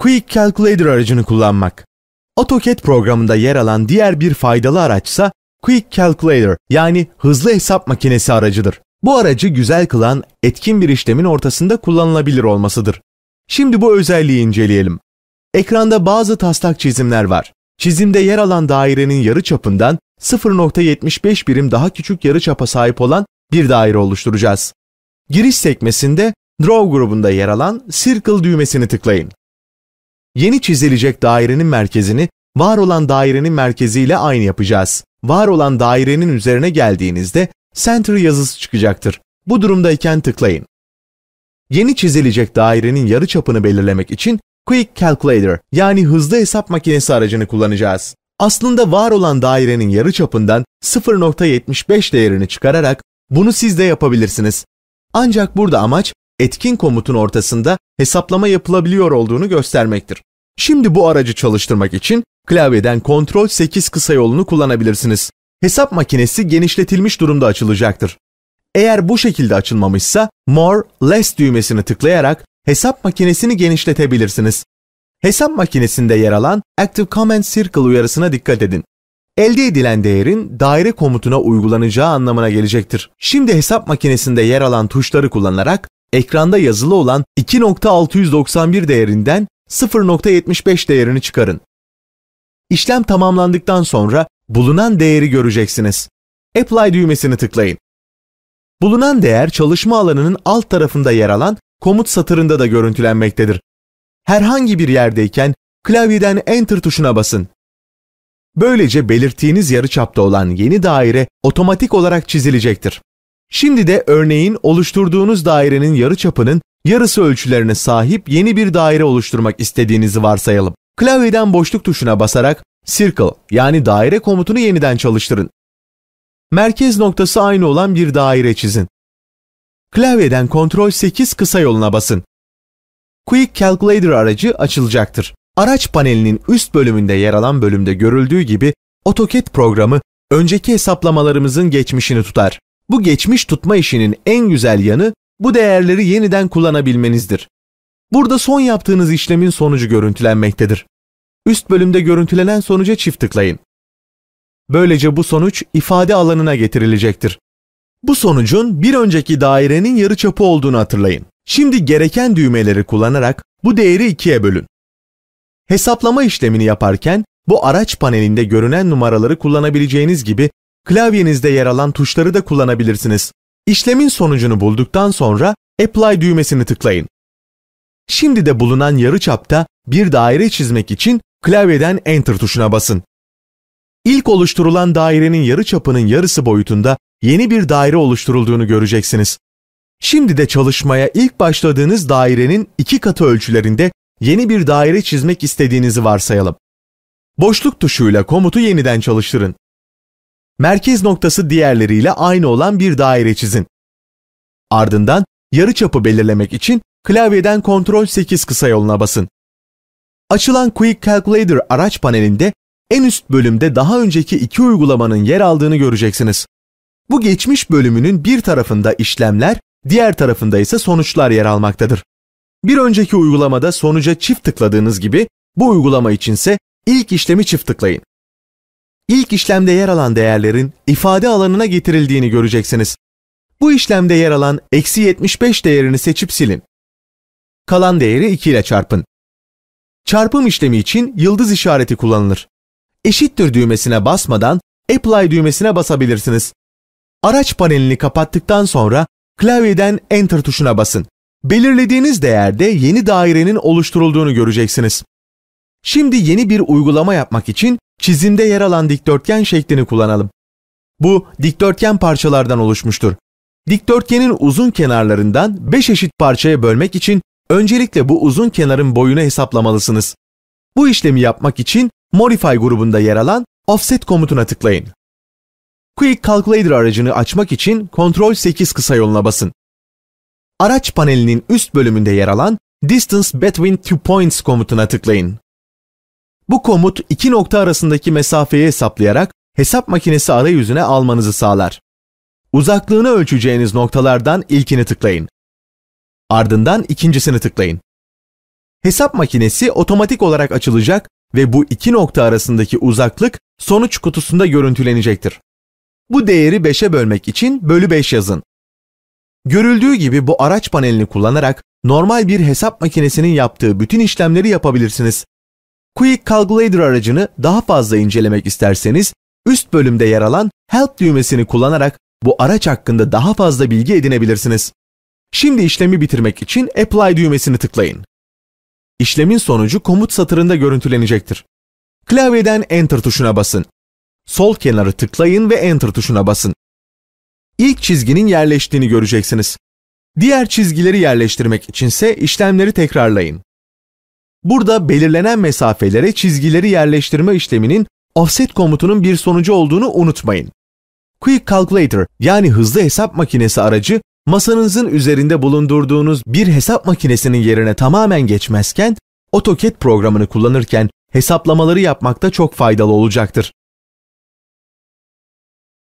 Quick Calculator aracını kullanmak. AutoCAD programında yer alan diğer bir faydalı araçsa Quick Calculator yani hızlı hesap makinesi aracıdır. Bu aracı güzel kılan etkin bir işlemin ortasında kullanılabilir olmasıdır. Şimdi bu özelliği inceleyelim. Ekranda bazı taslak çizimler var. Çizimde yer alan dairenin yarı çapından 0.75 birim daha küçük yarı çapa sahip olan bir daire oluşturacağız. Giriş sekmesinde Draw grubunda yer alan Circle düğmesini tıklayın. Yeni çizilecek dairenin merkezini var olan dairenin merkeziyle aynı yapacağız. Var olan dairenin üzerine geldiğinizde Center yazısı çıkacaktır. Bu durumdayken tıklayın. Yeni çizilecek dairenin yarı çapını belirlemek için Quick Calculator yani hızlı hesap makinesi aracını kullanacağız. Aslında var olan dairenin yarı çapından 0.75 değerini çıkararak bunu siz de yapabilirsiniz. Ancak burada amaç etkin komutun ortasında hesaplama yapılabiliyor olduğunu göstermektir. Şimdi bu aracı çalıştırmak için klavyeden Ctrl 8 kısa yolunu kullanabilirsiniz. Hesap makinesi genişletilmiş durumda açılacaktır. Eğer bu şekilde açılmamışsa More, Less düğmesini tıklayarak hesap makinesini genişletebilirsiniz. Hesap makinesinde yer alan Active Command Circle uyarısına dikkat edin. Elde edilen değerin daire komutuna uygulanacağı anlamına gelecektir. Şimdi hesap makinesinde yer alan tuşları kullanarak ekranda yazılı olan 2.691 değerinden 0.75 değerini çıkarın. İşlem tamamlandıktan sonra bulunan değeri göreceksiniz. Apply düğmesini tıklayın. Bulunan değer çalışma alanının alt tarafında yer alan komut satırında da görüntülenmektedir. Herhangi bir yerdeyken klavyeden Enter tuşuna basın. Böylece belirttiğiniz yarıçapta olan yeni daire otomatik olarak çizilecektir. Şimdi de örneğin oluşturduğunuz dairenin yarıçapının yarısı ölçülerine sahip yeni bir daire oluşturmak istediğinizi varsayalım. Klavyeden boşluk tuşuna basarak Circle yani daire komutunu yeniden çalıştırın. Merkez noktası aynı olan bir daire çizin. Klavyeden Ctrl 8 kısa yoluna basın. Quick Calculator aracı açılacaktır. Araç panelinin üst bölümünde yer alan bölümde görüldüğü gibi AutoCAD programı önceki hesaplamalarımızın geçmişini tutar. Bu geçmiş tutma işinin en güzel yanı bu değerleri yeniden kullanabilmenizdir. Burada son yaptığınız işlemin sonucu görüntülenmektedir. Üst bölümde görüntülenen sonuca çift tıklayın. Böylece bu sonuç ifade alanına getirilecektir. Bu sonucun bir önceki dairenin yarıçapı olduğunu hatırlayın. Şimdi gereken düğmeleri kullanarak bu değeri ikiye bölün. Hesaplama işlemini yaparken bu araç panelinde görünen numaraları kullanabileceğiniz gibi klavyenizde yer alan tuşları da kullanabilirsiniz. İşlemin sonucunu bulduktan sonra Apply düğmesini tıklayın. Şimdi de bulunan yarıçapta bir daire çizmek için klavyeden Enter tuşuna basın. İlk oluşturulan dairenin yarıçapının yarısı boyutunda yeni bir daire oluşturulduğunu göreceksiniz. Şimdi de çalışmaya ilk başladığınız dairenin iki katı ölçülerinde yeni bir daire çizmek istediğinizi varsayalım. Boşluk tuşuyla komutu yeniden çalıştırın. Merkez noktası diğerleriyle aynı olan bir daire çizin. Ardından yarıçapı belirlemek için klavyeden Ctrl 8 kısa yoluna basın. Açılan Quick Calculator araç panelinde en üst bölümde daha önceki iki uygulamanın yer aldığını göreceksiniz. Bu geçmiş bölümünün bir tarafında işlemler, diğer tarafında ise sonuçlar yer almaktadır. Bir önceki uygulamada sonuca çift tıkladığınız gibi bu uygulama içinse ilk işlemi çift tıklayın. İlk işlemde yer alan değerlerin ifade alanına getirildiğini göreceksiniz. Bu işlemde yer alan eksi 75 değerini seçip silin. Kalan değeri 2 ile çarpın. Çarpım işlemi için yıldız işareti kullanılır. Eşittir düğmesine basmadan Apply düğmesine basabilirsiniz. Araç panelini kapattıktan sonra klavyeden Enter tuşuna basın. Belirlediğiniz değerde yeni dairenin oluşturulduğunu göreceksiniz. Şimdi yeni bir uygulama yapmak için çizimde yer alan dikdörtgen şeklini kullanalım. Bu dikdörtgen parçalardan oluşmuştur. Dikdörtgenin uzun kenarlarından 5 eşit parçaya bölmek için öncelikle bu uzun kenarın boyunu hesaplamalısınız. Bu işlemi yapmak için Modify grubunda yer alan Offset komutuna tıklayın. Quick Calculator aracını açmak için Ctrl 8 kısa yoluna basın. Araç panelinin üst bölümünde yer alan Distance Between Two Points komutuna tıklayın. Bu komut iki nokta arasındaki mesafeyi hesaplayarak hesap makinesi arayüzüne almanızı sağlar. Uzaklığını ölçeceğiniz noktalardan ilkini tıklayın. Ardından ikincisini tıklayın. Hesap makinesi otomatik olarak açılacak ve bu iki nokta arasındaki uzaklık sonuç kutusunda görüntülenecektir. Bu değeri 5'e bölmek için bölü 5 yazın. Görüldüğü gibi bu araç panelini kullanarak normal bir hesap makinesinin yaptığı bütün işlemleri yapabilirsiniz. Quick Calculator aracını daha fazla incelemek isterseniz üst bölümde yer alan Help düğmesini kullanarak bu araç hakkında daha fazla bilgi edinebilirsiniz. Şimdi işlemi bitirmek için Apply düğmesini tıklayın. İşlemin sonucu komut satırında görüntülenecektir. Klavyeden Enter tuşuna basın. Sol kenarı tıklayın ve Enter tuşuna basın. İlk çizginin yerleştiğini göreceksiniz. Diğer çizgileri yerleştirmek içinse işlemleri tekrarlayın. Burada belirlenen mesafelere çizgileri yerleştirme işleminin offset komutunun bir sonucu olduğunu unutmayın. Quick Calculator yani hızlı hesap makinesi aracı masanızın üzerinde bulundurduğunuz bir hesap makinesinin yerine tamamen geçmezken AutoCAD programını kullanırken hesaplamaları yapmakta çok faydalı olacaktır.